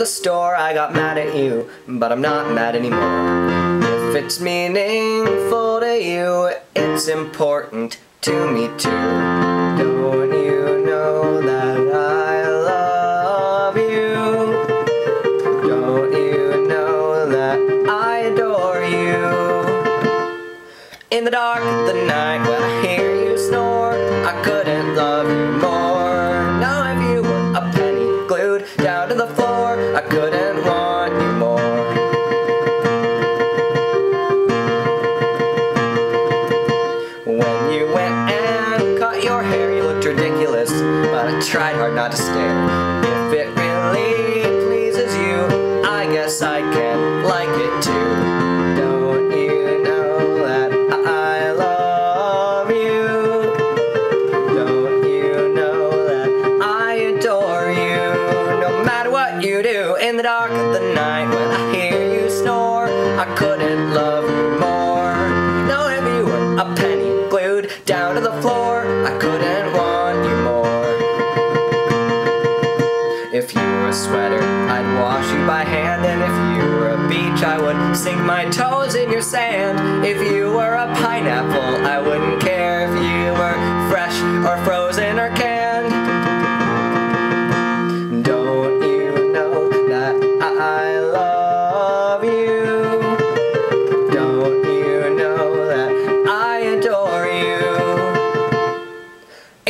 the store, I got mad at you, but I'm not mad anymore. If it's meaningful to you, it's important to me too. Don't you know that I love you? Don't you know that I adore you? In the dark of the night when I hear you snore, I couldn't down to the floor, I couldn't want you more. When you went and cut your hair, you looked ridiculous, but I tried hard not to stare. If it really pleases you, I guess I can like it too. You do in the dark of the night when I hear you snore, I couldn't love you more. No, if you were a penny glued down to the floor, I couldn't want you more. If you were a sweater, I'd wash you by hand, and if you were a beach, I would sink my toes in your sand. If you were a pineapple,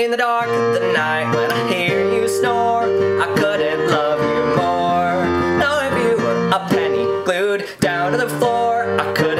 In the dark of the night when I hear you snore, I couldn't love you more. Now if you were a penny glued down to the floor, I couldn't.